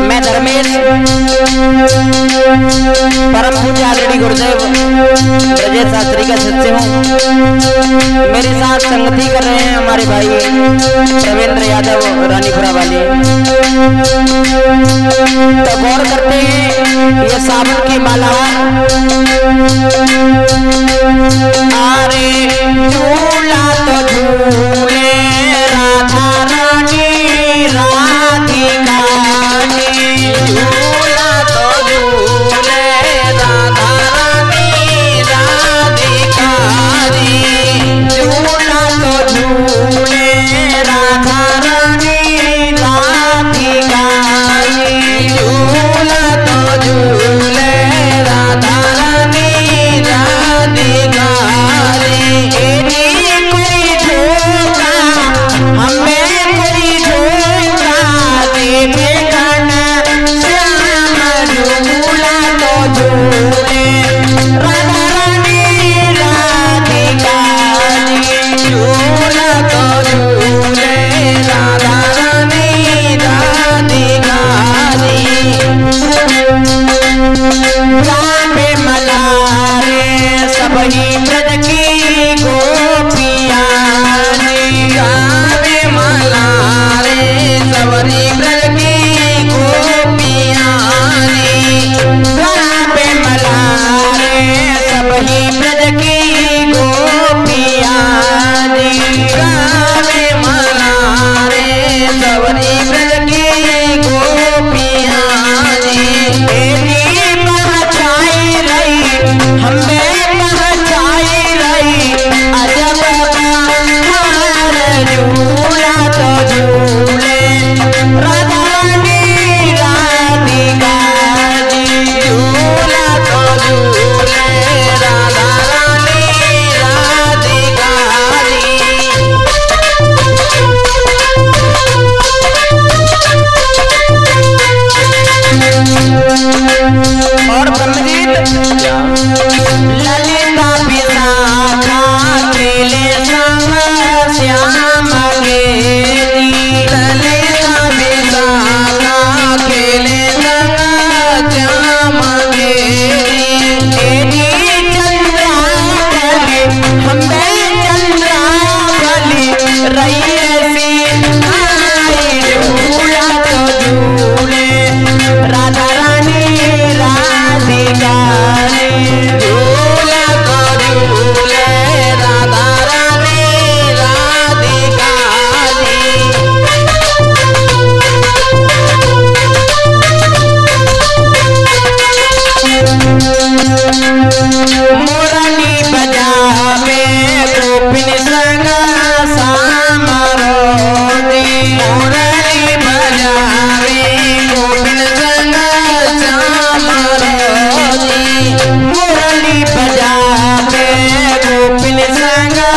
मैं धर्मेश। परम पूज्य आदरणीय गुरुदेव, ब्रजेश शास्त्री का सत्य हूँ। मेरे साथ संगति कर रहे हैं हमारे भाई रविंद्र यादव, रानीपुरा वाले। तो गौर करते हैं, ये सावन की माला। आ रे Bye. लाल मुरली बजावे गोपिन सगा सामरो जी मुरली बजावे गोपिन सगा सामरो जी मुरली बजावे गोपिन सगा